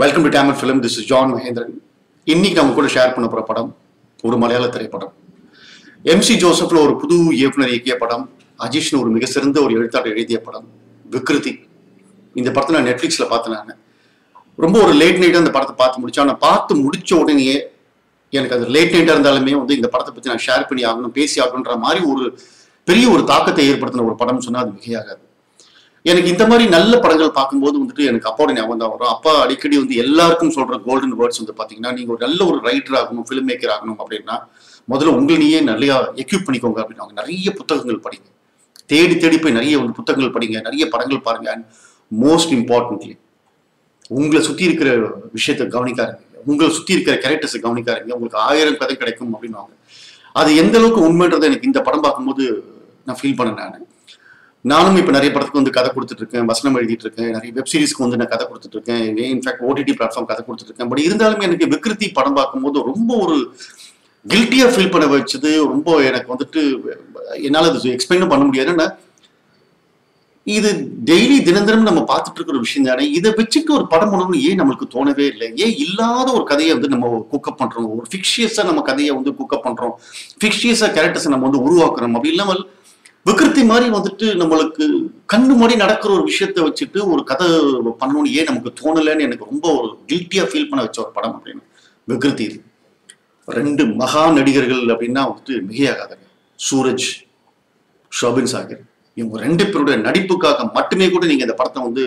Welcome to Tamil film this is John Mahendran இன்னைக்கு நம்ம கூட ஷேர் பண்ண போகிற படம் ஒரு மலையாள திரைப்படம். எம்சி ஜோசப்ல ஒரு புது இயக்குனர் இயக்கிய படம் அஜீஷ்னு ஒரு மிக சிறந்த ஒரு எழுத்தாளர் எழுதிய படம் விக்ருதி. இந்த படத்தை நான் நெட்ஃப்ளிக்ஸில் பார்த்தேன் நான். ரொம்ப ஒரு லேட் நைட்டாக அந்த படத்தை பார்த்து முடிச்சேன். ஆனால் பார்த்து முடிச்ச உடனேயே எனக்கு அது லேட் நைட்டாக இருந்தாலுமே வந்து இந்த படத்தை பற்றி நான் ஷேர் பண்ணி ஆகணும் பேசி ஆகணுன்ற மாதிரி ஒரு பெரிய ஒரு தாக்கத்தை ஏற்படுத்தின ஒரு படம்னு சொன்னால் அது மிகையாகாது. எனக்கு இந்த மாதிரி நல்ல படங்கள் பார்க்கும்போது வந்துட்டு எனக்கு அப்பாவோட ஞாபகம் தான் வரும். அப்பா அடிக்கடி வந்து எல்லாருக்கும் சொல்ற கோல்டன் வேர்ட்ஸ் வந்து பாத்தீங்கன்னா நீங்க ஒரு நல்ல ஒரு ரைட்டர் ஆகணும் ஃபிலிம் மேக்கர் ஆகணும் அப்படின்னா முதல்ல உங்களையே நிறைய எக்யூப் பண்ணிக்கோங்க அப்படின்னாங்க நிறைய புத்தகங்கள் படிங்க. தேடி தேடி போய் நிறைய வந்து புத்தகங்கள் படிங்க நிறைய படங்கள் பாருங்க. அண்ட் மோஸ்ட் இம்பார்ட்டன்ட்லி உங்களை சுத்தி இருக்கிற விஷயத்தை கவனிக்காருங்க உங்களை சுத்தி இருக்கிற கேரக்டர்ஸை கவனிக்காருங்க உங்களுக்கு ஆயிரம் கதை கிடைக்கும் அப்படின்னுவாங்க அது எந்த அளவுக்கு உண்மைன்றதை எனக்கு இந்த படம் பார்க்கும்போது நான் ஃபீல் பண்ணேன் நான். நானும் இப்போ நிறைய படத்துக்கு வந்து கதை கொடுத்துட்டு இருக்கேன் வசனம் எழுதிட்டு இருக்கேன் நிறைய வெப் சீரிஸ்க்கு வந்து நான் கதை கொடுத்துட்டு இருக்கேன் இன்ஃபேக்ட் ஓடிடி பிளாட்ஃபார்ம் கதை கொடுத்துட்டு இருக்கேன் பட் இருந்தாலும் எனக்கு விக்ருதி படம் பார்க்கும்போது ரொம்ப ஒரு கில்ட்டியா ஃபீல் பண்ண வச்சது. ரொம்ப எனக்கு வந்துட்டு என்னால் அது எக்ஸ்பிளைனும் பண்ண முடியாது. ஏன்னா இது டெய்லி தினந்தினம் நம்ம பார்த்துட்டு இருக்கிற ஒரு விஷயம் தானே. இதை வச்சுட்டு ஒரு படம் பண்ணணும்னு ஏன் நம்மளுக்கு தோணவே இல்லை? ஏன் இல்லாத ஒரு கதையை வந்து நம்ம குக்கப் பண்றோம்? ஒரு ஃபிக்ஷியஸா நம்ம கதையை வந்து குக்கப் பண்றோம். ஃபிக்ஷியஸா கேரக்டர்ஸை நம்ம வந்து உருவாக்குறோம். அப்படி இல்லாமல் விக்ருதி மாதிரி வந்துட்டு நம்மளுக்கு கண்ணு மாதிரி நடக்கிற ஒரு விஷயத்த வச்சுட்டு ஒரு கதை பண்ணணும்னு ஏன் நமக்கு தோணலைன்னு எனக்கு ரொம்ப ஒரு கில்ட்டியா ஃபீல் பண்ண வச்ச ஒரு படம் அப்படின்னு விக்ருதி இது. ரெண்டு மகா நடிகர்கள் அப்படின்னா வந்துட்டு மிகையாகாதங்க சூரஜ் ஷோபின் சாகர். இவங்க ரெண்டு பேருடைய நடிப்புக்காக மட்டுமே கூட நீங்க இந்த படத்தை வந்து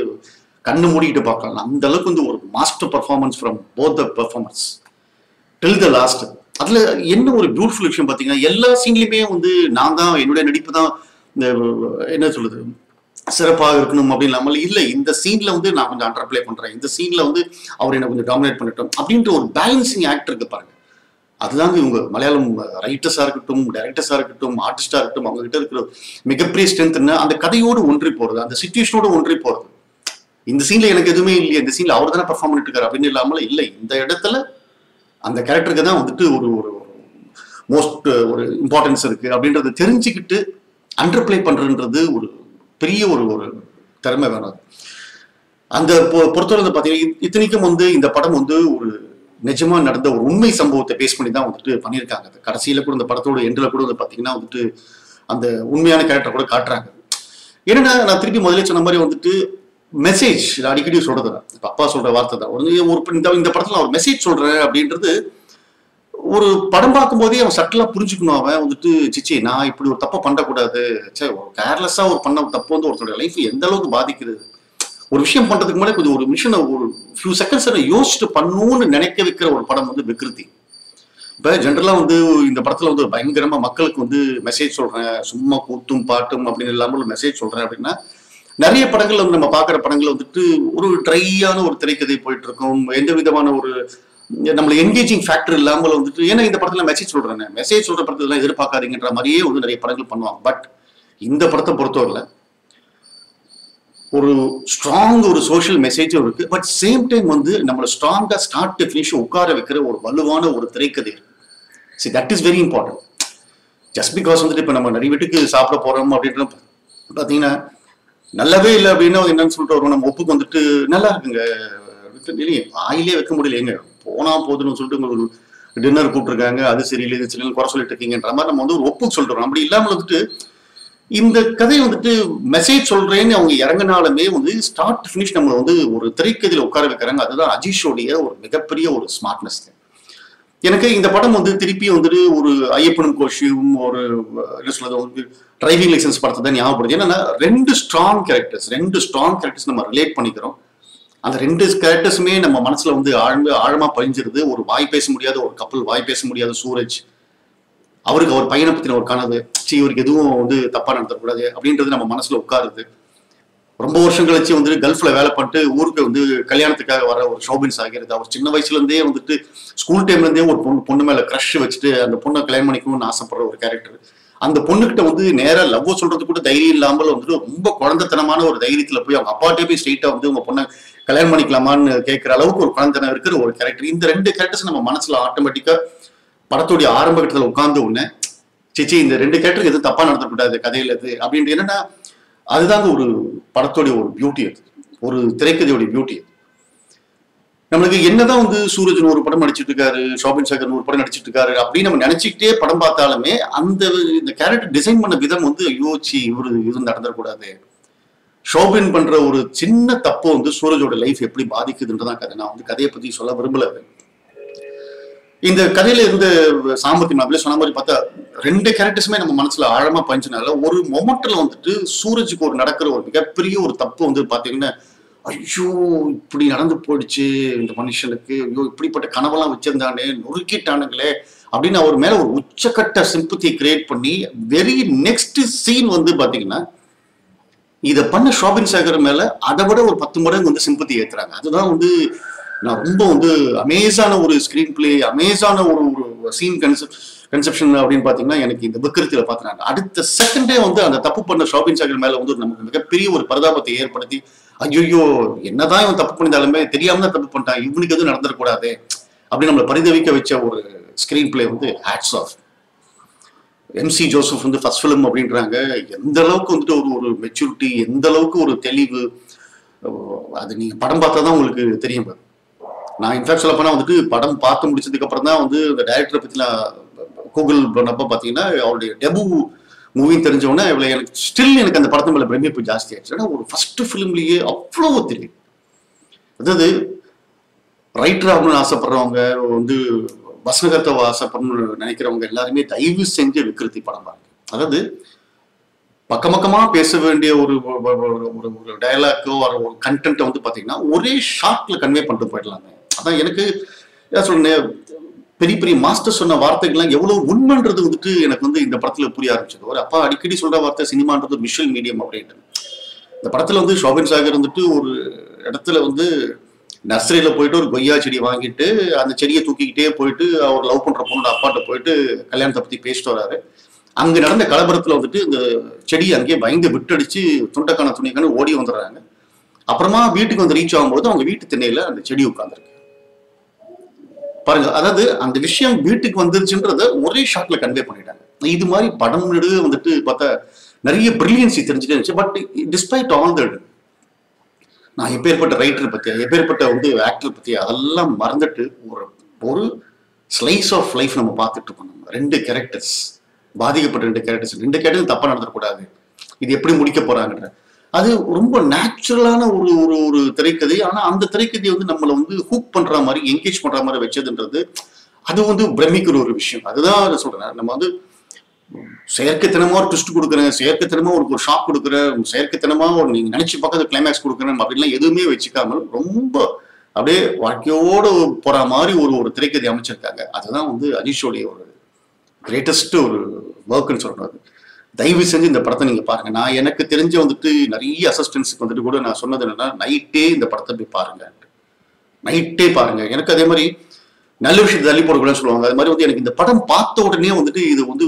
கண்ணு மூடிக்கிட்டு பார்க்கலாம். அந்த அளவுக்கு வந்து ஒரு master performance from both the performance till the last அதுல என்ன ஒரு பியூட்டிஃபுல் விஷயம் பாத்தீங்கன்னா எல்லா சீன்லயுமே வந்து நான் தான் என்னுடைய நடிப்பு தான் இந்த என்ன சொல்றது சிறப்பாக இருக்கணும் அப்படின்னு இல்லாமல் இல்லை. இந்த சீன்ல வந்து நான் கொஞ்சம் அண்டர் பிளே பண்றேன். இந்த சீன்ல வந்து அவர் என்ன கொஞ்சம் டாமினேட் பண்ணட்டும் அப்படின்ற ஒரு பேலன்சிங் ஆக்ட் இருக்கு பாருங்க. அதுதாங்க இவங்க மலையாளம் ரைட்டர்ஸா இருக்கட்டும் டைரக்டர்ஸா இருக்கட்டும் ஆர்டிஸ்டா இருக்கட்டும் அவங்க கிட்ட இருக்கிற மிகப்பெரிய ஸ்ட்ரென்த் அந்த கதையோடு ஒன்றி போறது அந்த சுச்சுவேஷனோடு ஒன்றி போறது. இந்த சீன்ல எனக்கு எதுவுமே இல்லையே. இந்த சீன்ல அவர் தானே பெர்ஃபார்ம் பண்ணிட்டு இருக்காரு அப்படின்னு இல்லாமல் இல்லை. இந்த இடத்துல அந்த கேரக்டருக்கு தான் வந்துட்டு ஒரு ஒரு மோஸ்ட் ஒரு இம்பார்ட்டன்ஸ் இருக்கு. அப்படின்றத தெரிஞ்சுக்கிட்டு அண்டர் பிளே பண்றதுன்றது ஒரு பெரிய ஒரு ஒரு திறமை வேணும் அந்த பொ- பொறுத்தவரை வந்து பார்த்தீங்கன்னா இத்தனைக்கும் வந்து இந்த படம் வந்து ஒரு நிஜமா நடந்த ஒரு உண்மை சம்பவத்தை பேஸ் பண்ணி தான் வந்துட்டு பண்ணியிருக்காங்க. அது கடைசியில கூட இந்த படத்தோட எண்டில் கூட வந்து பார்த்தீங்கன்னா வந்துட்டு அந்த உண்மையான கேரக்டர் கூட காட்டுறாங்க. என்னன்னா நான் திருப்பி முதல்ல சொன்ன மாதிரி வந்துட்டு மெசேஜ் அடிக்கடி சொல்றது தான் அப்பா சொல்ற வார்த்தை தான். ஒரு இந்த இந்த படத்தில் அவர் மெசேஜ் சொல்றேன் அப்படின்றது ஒரு படம் பார்க்கும்போதே அவன் சட்டலாக புரிஞ்சுக்கணும். அவன் வந்துட்டு சிச்சி நான் இப்படி ஒரு தப்பை பண்ணக்கூடாது. சே ஒரு கேர்லெஸ்ஸாக ஒரு பண்ண தப்பு வந்து ஒருத்தருடைய லைஃப் எந்த அளவுக்கு பாதிக்குது ஒரு விஷயம் பண்ணுறதுக்கு முன்னாடி கொஞ்சம் ஒரு மிஷனை ஒரு ஃபியூ செகண்ட்ஸ் யோசிச்சுட்டு பண்ணணும்னு நினைக்க வைக்கிற ஒரு படம் வந்து விக்ருதி. இப்போ ஜென்ரலாக வந்து இந்த படத்தில் வந்து பயங்கரமாக மக்களுக்கு வந்து மெசேஜ் சொல்கிறேன் சும்மா கூத்தும் பாட்டும் அப்படின்னு இல்லாமல் மெசேஜ் சொல்கிறேன் அப்படின்னா நிறைய படங்கள் வந்து நம்ம பார்க்குற படங்கள் வந்துட்டு ஒரு ட்ரையான ஒரு திரைக்கதை போயிட்டு இருக்கும் எந்த விதமான ஒரு நம்மள என்கேஜிங் ஃபேக்டர் இல்லாமல் வந்துட்டு ஏன்னா இந்த படத்துல மெசேஜ் சொல்றேன் மெசேஜ் சொல்ற படத்துல எதிர்பார்க்காதீங்கன்ற மாதிரியே வந்து நிறைய படங்கள் பண்ணுவாங்க. பட் இந்த படத்தை பொறுத்தவரையில ஒரு ஸ்ட்ராங் ஒரு சோஷியல் மெசேஜும் இருக்கு. பட் சேம் டைம் வந்து நம்மளை ஸ்ட்ராங்கா ஸ்டார்ட் டு ஃபினிஷ் உட்கார வைக்கிற ஒரு வலுவான ஒரு திரைக்கதை இருக்கு see that is very important just because வந்துட்டு இப்போ நம்ம நிறைய வீட்டுக்கு சாப்பிட போறோம் அப்படின்ற பார்த்தீங்கன்னா நல்லாவே இல்லை அப்படின்னா என்னன்னு சொல்லிட்டு வருவோம். நம்ம ஒப்புக்கு வந்துட்டு நல்லா இருக்குங்க. இல்லையே வாயிலே வைக்க முடியலையேங்க போனா போதுன்னு சொல்லிட்டு உங்களுக்கு டின்னர் கூப்பிட்டுருக்காங்க. அது சரியில்லை இது சரியில்லை குறை சொல்லிட்டு இருக்கீங்கன்ற மாதிரி நம்ம வந்து ஒரு ஒப்புக்கு சொல்லிட்டு அப்படி இல்லாமல் வந்துட்டு இந்த கதை வந்துட்டு மெசேஜ் சொல்றேன்னு அவங்க இறங்கினாலுமே வந்து ஸ்டார்ட் ஃபினிஷ் நம்மளை வந்து ஒரு திரைக்கதியில் உட்கார வைக்கிறாங்க. அதுதான் அஜீஷோடைய ஒரு மிகப்பெரிய ஒரு ஸ்மார்ட்னஸ் எனக்கு இந்த படம் வந்து திருப்பி வந்துட்டு ஒரு ஐயப்பனும் கோஷியும் ஒரு என்ன சொல்றது வந்து டிரைவிங் லைசன்ஸ் படத்தை தான் ஞாபகப்படுது ஏன்னா ரெண்டு ஸ்ட்ராங் கேரக்டர்ஸ் ரெண்டு ஸ்ட்ராங் கேரக்டர்ஸ் நம்ம ரிலேட் பண்ணிக்கிறோம். அந்த ரெண்டு கேரக்டர்ஸுமே நம்ம மனசுல வந்து ஆழ்ந்து ஆழமா பதிஞ்சிருது. ஒரு வாய் பேச முடியாத ஒரு கப்பல் வாய் பேச முடியாத சூரஜ். அவருக்கு அவர் பையனை பத்தின ஒரு கனவு சி இவருக்கு எதுவும் வந்து தப்பா நடத்தக்கூடாது அப்படின்றது நம்ம மனசுல உட்காருது. ரொம்ப வருஷம் கழிச்சு வந்துட்டு கல்ஃப்ல வேலை பண்ணிட்டு ஊருக்கு வந்து கல்யாணத்துக்காக வர ஒரு ஷோபின்ஸ் ஆகிறது அவர் சின்ன வயசுல இருந்தே வந்துட்டு ஸ்கூல் டைம்ல இருந்தே ஒரு பொண்ணு பொண்ணு மேல க்ரஷ் வச்சுட்டு அந்த பொண்ணை கல்யாணம் பண்ணிக்கணும்னு ஆசைப்படுற ஒரு கேரக்டர் அந்த பொண்ணுகிட்ட வந்து நேரா லவ் சொல்றது கூட தைரியம் இல்லாமல் வந்துட்டு ரொம்ப குழந்தைத்தனமான ஒரு தைரியத்துல போய் அவங்க அப்பாட்டே போய் ஸ்ட்ரெயிட்டா வந்து உங்க பொண்ணை கல்யாணம் பண்ணிக்கலாமான்னு கேட்கிற அளவுக்கு ஒரு குழந்தைத்தனம் இருக்கிற ஒரு கேரக்டர் இந்த ரெண்டு கேரக்டர்ஸ் நம்ம மனசுல ஆட்டோமேட்டிக்கா படத்துடைய ஆரம்ப கட்டத்துல உட்கார்ந்து உடனே சிச்சி இந்த ரெண்டு கேரக்டருக்கு எதுவும் தப்பா நடத்தக்கூடாது கதையில இது அப்படின்ட்டு என்னன்னா அதுதாங்க ஒரு படத்துடைய ஒரு பியூட்டி அது. ஒரு திரைக்கதையோட பியூட்டி நம்மளுக்கு என்னதான் வந்து சூரஜன் ஒரு படம் நடிச்சிட்டு இருக்காரு ஷோபின் சேகர் ஒரு படம் நடிச்சிட்டு இருக்காரு அப்படின்னு நம்ம நினைச்சுக்கிட்டே படம் பார்த்தாலுமே அந்த இந்த கேரக்டர் டிசைன் பண்ண விதம் வந்து யோசிச்சு இவரு இது நடந்துடக்கூடாது ஷோபின் பண்ற ஒரு சின்ன தப்பு வந்து சூரஜோட லைஃப் எப்படி பாதிக்குதுன்றதான் கதை. நான் வந்து கதையை பத்தி சொல்ல விரும்பல இந்த கதையில இருந்து சாமர்த்தியம் அப்படியே சொன்ன மாதிரி பார்த்தா ரெண்டு கேரக்டர்ஸுமே நம்ம மனசுல ஆழமா பஞ்சனால ஒரு மொமெண்ட்ல வந்துட்டு சூரஜுக்கு ஒரு நடக்கிற ஒரு மிகப்பெரிய ஒரு தப்பு வந்து பாத்தீங்கன்னா ஐயோ இப்படி நடந்து போயிடுச்சு இந்த மனுஷனுக்கு ஐயோ இப்படிப்பட்ட கனவெல்லாம் வச்சிருந்தானே நொறுக்கிட்டானுங்களே அப்படின்னு அவர் மேல ஒரு உச்சக்கட்ட சிம்பத்தியை கிரியேட் பண்ணி வெரி நெக்ஸ்ட் சீன் வந்து பாத்தீங்கன்னா இதை பண்ண ஷாபின் சேகர் மேல அதை விட ஒரு பத்து மடங்கு வந்து சிம்பத்தி ஏத்துறாங்க. அதுதான் வந்து நான் ரொம்ப வந்து அமேசான ஒரு ஸ்கிரீன் பிளே அமேசான ஒரு ஒரு சீன் கன்செப்ட் கன்செப்ஷன் அப்படின்னு பாத்தீங்கன்னா எனக்கு இந்த விக்கிரத்தில பார்த்தேன் அடுத்த செகண்டே வந்து அந்த தப்பு பண்ண ஷாபின் சேகர் மேல வந்து நமக்கு மிகப்பெரிய ஒரு பரிதாபத்தை ஏற்படுத்தி ஐயோ என்னதான் இவன் தப்பு பண்ணியிருந்தாலுமே தெரியாம தான் தப்பு பண்ணிட்டான் இவனுக்கு எதுவும் நடந்துடக்கூடாது அப்படின்னு நம்மளை பரிதவிக்க வச்ச ஒரு ஸ்கிரீன் பிளே வந்து ஹேட்ஸ் ஆஃப் எம்சி ஜோசப் வந்து ஃபர்ஸ்ட் ஃபிலிம் அப்படின்றாங்க. எந்த அளவுக்கு வந்துட்டு ஒரு ஒரு மெச்சூரிட்டி எந்த அளவுக்கு ஒரு தெளிவு அது நீங்க படம் பார்த்தா தான் உங்களுக்கு தெரியும் நான் இன்ஃபேக்ட் சொல்ல போனால் வந்துட்டு படம் பார்த்து முடிச்சதுக்கு அப்புறம் தான் வந்து இந்த டைரக்டரை பற்றி நான் கூகுள் பண்ணப்ப பார்த்தீங்கன்னா அவருடைய டெபு மூவின்னு தெரிஞ்சவொடனே இவ்வளோ எனக்கு ஸ்டில் எனக்கு அந்த படத்து மேலே பிரமிப்பு ஜாஸ்தி ஆயிடுச்சு. ஏன்னா ஒரு ஃபஸ்ட்டு ஃபிலிம்லேயே அவ்வளோ தெரியும் அதாவது ரைட்டர் ஆகணும்னு ஆசைப்படுறவங்க வந்து வசனகத்தை ஆசைப்படணும்னு நினைக்கிறவங்க எல்லாருமே தயவு செஞ்சு விக்கிருத்தி படம் பாருங்க. அதாவது பக்கம் பேச வேண்டிய ஒரு ஒரு ஒரு டயலாக்கோ ஒரு ஒரு கண்டென்ட்டை வந்து பார்த்தீங்கன்னா ஒரே ஷார்ட்ல கன்வே பண்ணிட்டு போயிடலாங்க அதான் எனக்கு ஏன் சொன்னேன் பெரிய பெரிய மாஸ்டர் சொன்ன வார்த்தைகள்லாம் எவ்வளவு உண்மைன்றது வந்துட்டு எனக்கு வந்து இந்த படத்துல புரிய ஆரம்பிச்சது. ஒரு அப்பா அடிக்கடி சொல்ற வார்த்தை சினிமான்றது விஷுவல் மீடியம் அப்படின்ட்டு. இந்த படத்துல வந்து ஷோபின் சாகர் வந்துட்டு ஒரு இடத்துல வந்து நர்சரியில போயிட்டு ஒரு கொய்யா செடி வாங்கிட்டு அந்த செடியை தூக்கிக்கிட்டே போயிட்டு அவர் லவ் பண்ற பொண்ணோட அப்பாட்ட போயிட்டு கல்யாணத்தை பத்தி பேசிட்டு வராரு. அங்கே நடந்த கலவரத்துல வந்துட்டு இந்த செடி அங்கேயே பயந்து விட்டடிச்சு துண்டக்கான துணிக்கான ஓடி வந்துடுறாங்க. அப்புறமா வீட்டுக்கு வந்து ரீச் ஆகும்போது அவங்க வீட்டு திண்ணையில அந்த செடி உட்காந்துருக்கு பாருங்க அதாவது அந்த விஷயம் வீட்டுக்கு வந்துருச்சுன்றத ஒரே ஷாட்ல கன்வே பண்ணிட்டாங்க. இது மாதிரி படம் நடுவே வந்துட்டு பார்த்தா நிறைய பிரில்லியன்சி தெரிஞ்சுட்டே இருந்துச்சு. பட் டிஸ்பைட் ஆல் தட் நான் எப்பேற்பட்ட ரைட்டர் பத்தி எப்பேற்பட்ட வந்து ஆக்டர் பத்தி அதெல்லாம் மறந்துட்டு ஒரு ஒரு ஸ்லைஸ் ஆஃப் லைஃப் நம்ம பார்த்துட்டு இருக்கோம் ரெண்டு கேரக்டர்ஸ் பாதிக்கப்பட்ட ரெண்டு கேரக்டர்ஸ் ரெண்டு கேரக்டர் தப்பா நடத்தக்கூடாது இது எப்படி முடிக்க போறாங்கன்ற. அது ரொம்ப நேச்சுரலான ஒரு ஒரு ஒரு திரைக்கதை. ஆனா அந்த திரைக்கதையை வந்து நம்மளை வந்து ஹூக் பண்ற மாதிரி என்கேஜ் பண்ற மாதிரி வச்சதுன்றது அது வந்து பிரமிக்கிற ஒரு விஷயம். அதுதான் நான் சொல்றேன். நம்ம வந்து செயற்கைத்தனமா ஒரு ட்விஸ்ட் கொடுக்குறேன் செயற்கைத்தனமா ஒரு ஒரு ஷாக் கொடுக்குறேன் செயற்கைத்தனமா ஒரு நீங்க நினைச்சு பார்க்காத கிளைமேக்ஸ் கொடுக்குறேன் அப்படின்லாம் எதுவுமே வச்சுக்காமல் ரொம்ப அப்படியே வாழ்க்கையோடு போற மாதிரி ஒரு ஒரு திரைக்கதை அமைச்சிருக்காங்க. அதுதான் வந்து அஜிஷோடைய ஒரு கிரேட்டஸ்ட் ஒரு ஒர்க்னு அது தயவு செஞ்சு இந்த படத்தை நீங்க பாருங்க. நான் எனக்கு தெரிஞ்ச வந்துட்டு நிறைய அசிஸ்டன்ஸுக்கு வந்துட்டு கூட நான் சொன்னது என்னன்னா நைட்டே இந்த படத்தை போய் பாருங்க. நைட்டே பாருங்க. எனக்கு அதே மாதிரி நல்ல விஷயத்தை தள்ளி போடக்கூடாதுன்னு சொல்லுவாங்க. அது மாதிரி வந்து எனக்கு இந்த படம் பார்த்த உடனே வந்துட்டு இது வந்து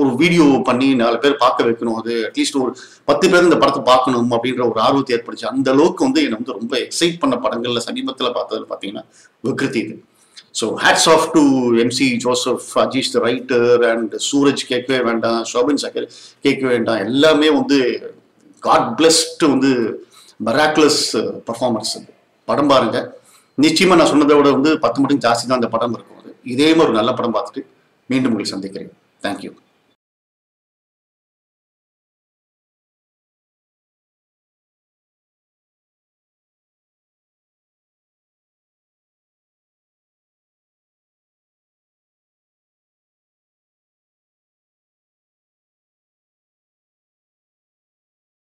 ஒரு வீடியோ பண்ணி நாலு பேர் பார்க்க வைக்கணும். அது அட்லீஸ்ட் ஒரு பத்து பேர் இந்த படத்தை பார்க்கணும் அப்படின்ற ஒரு ஆர்வத்தை ஏற்படுச்சு அந்த அளவுக்கு வந்து என்னை வந்து ரொம்ப எக்ஸைட் பண்ண படங்கள்ல சமீபத்தில் பார்த்ததுல பார்த்தீங்கன்னா விக்ருதி இது so hats off to MC Joseph Ajeesh the writer and Sooraj கேட்கவே வேண்டாம் ஷோபின் சக்கர் கேட்கவே வேண்டாம் எல்லாமே வந்து காட் பிளஸ்ட் வந்து பராக்லஸ் பர்ஃபார்மன்ஸ் uh, படம் பாருங்க. நிச்சயமாக நான் சொன்னதை விட வந்து பத்து மட்டும் ஜாஸ்தி தான் அந்த படம் இருக்கும். அது இதே மாதிரி ஒரு நல்ல படம் பார்த்துட்டு மீண்டும் உங்களை சந்திக்கிறேன். தேங்க்யூ